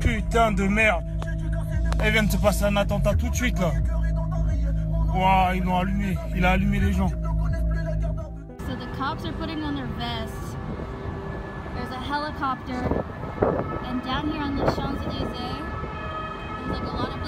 Putain de merde. Eh, Elle vient de se passer un attentat tout de suite là. Waouh, ils l'ont allumé. Il a allumé les gens. So the cops are putting on their vests. There's a helicopter. And down here on the Champs-Élysées, there's like a lot of